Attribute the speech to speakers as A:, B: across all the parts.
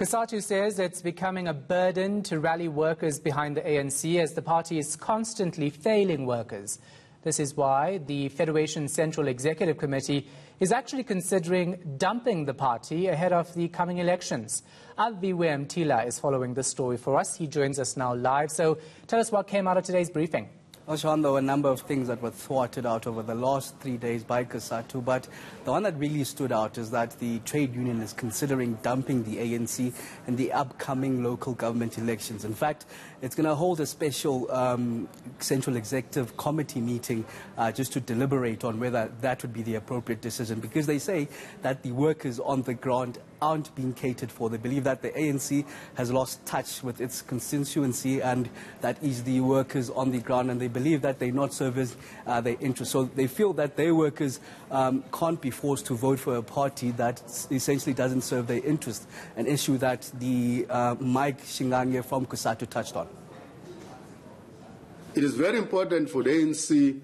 A: COSATU says it's becoming a burden to rally workers behind the ANC as the party is constantly failing workers. This is why the Federation Central Executive Committee is actually considering dumping the party ahead of the coming elections. Aviwe Mtila is following this story for us. He joins us now live. So tell us what came out of today's briefing.
B: Sean, there were a number of things that were thwarted out over the last three days by COSATU, but the one that really stood out is that the trade union is considering dumping the ANC in the upcoming local government elections. In fact, it's going to hold a special um, Central Executive Committee meeting uh, just to deliberate on whether that would be the appropriate decision, because they say that the workers on the ground aren't being catered for. They believe that the ANC has lost touch with its constituency, and that is the workers on the ground, and they believe that they're not serving uh, their interests. So they feel that their workers um, can't be forced to vote for a party that essentially doesn't serve their interests, an issue that the uh, Mike Shingange from COSATU touched on.
C: It is very important for the ANC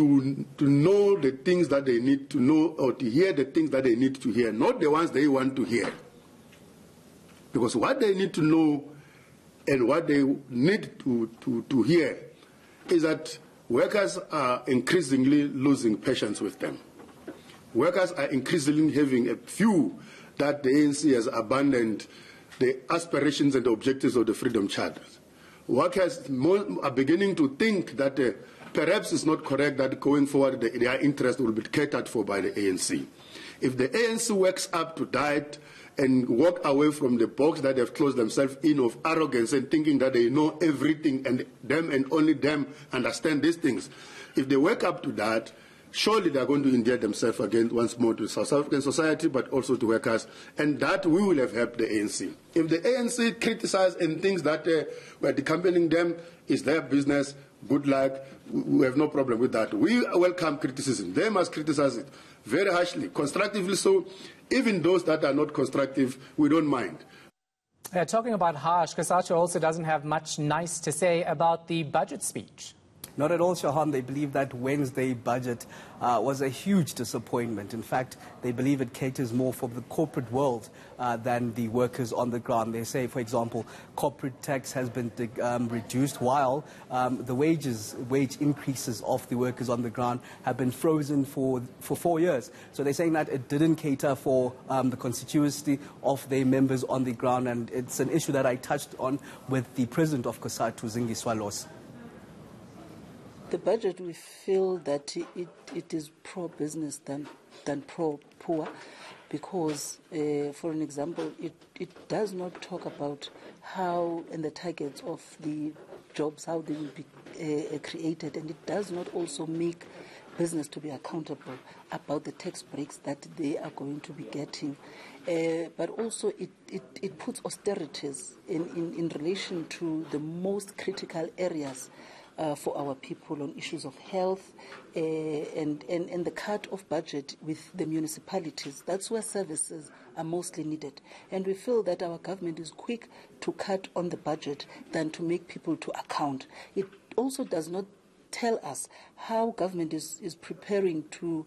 C: to, to know the things that they need to know or to hear the things that they need to hear, not the ones they want to hear. Because what they need to know and what they need to, to, to hear is that workers are increasingly losing patience with them. Workers are increasingly having a view that the ANC has abandoned the aspirations and the objectives of the Freedom Charter. Workers are beginning to think that uh, perhaps it's not correct that going forward the, their interest will be catered for by the ANC. If the ANC wakes up to that and walk away from the box that they've closed themselves in of arrogance and thinking that they know everything and them and only them understand these things, if they wake up to that, surely they are going to endear themselves again once more to South African society, but also to workers, and that we will have helped the ANC. If the ANC criticizes and thinks that uh, we're decampaigning them, is their business. Good luck. We have no problem with that. We welcome criticism. They must criticize it very harshly, constructively so. Even those that are not constructive, we don't mind.
A: Uh, talking about harsh, COSATU also doesn't have much nice to say about the budget speech.
B: Not at all, Shahan. They believe that Wednesday budget uh, was a huge disappointment. In fact, they believe it caters more for the corporate world uh, than the workers on the ground. They say, for example, corporate tax has been um, reduced while um, the wages, wage increases of the workers on the ground have been frozen for, for four years. So they're saying that it didn't cater for um, the constituency of their members on the ground. And it's an issue that I touched on with the president of COSATU, Zingiswa Losi.
D: The budget, we feel that it, it is pro business than, than pro poor because, uh, for an example, it, it does not talk about how and the targets of the jobs, how they will be uh, created, and it does not also make business to be accountable about the tax breaks that they are going to be getting. Uh, but also, it, it, it puts austerities in, in, in relation to the most critical areas uh, for our people on issues of health uh, and, and, and the cut of budget with the municipalities. That's where services are mostly needed. And we feel that our government is quick to cut on the budget than to make people to account. It also does not tell us how government is, is preparing to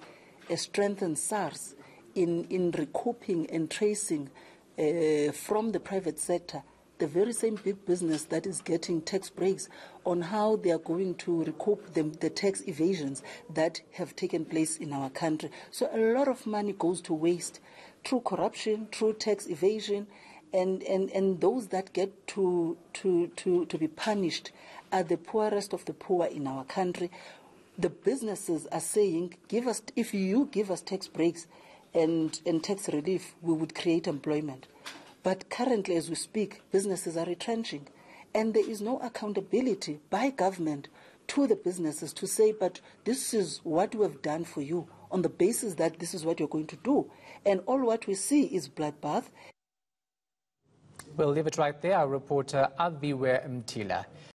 D: uh, strengthen SARS in, in recouping and tracing uh, from the private sector the very same big business that is getting tax breaks on how they are going to recoup the, the tax evasions that have taken place in our country. So a lot of money goes to waste through corruption, through tax evasion, and, and, and those that get to, to, to, to be punished are the poorest of the poor in our country. The businesses are saying, give us, if you give us tax breaks and, and tax relief, we would create employment. But currently, as we speak, businesses are retrenching. And there is no accountability by government to the businesses to say, but this is what we have done for you on the basis that this is what you're going to do. And all what we see is bloodbath.
A: We'll leave it right there. Our reporter Aviwe Mtila.